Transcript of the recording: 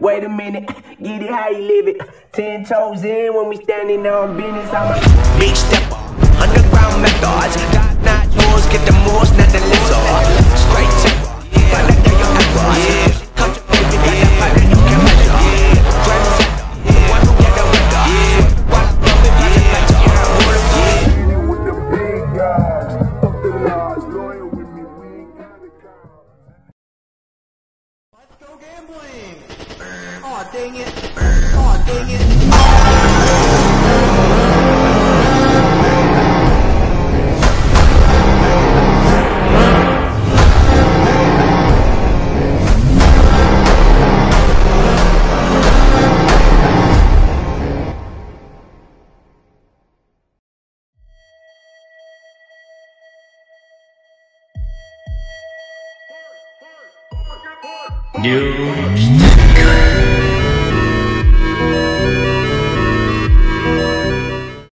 Wait a minute, get it how you live it. Ten toes in when we standing on business. I'm a big stepper, underground methods. Aw, dang it! Oh, dang it! New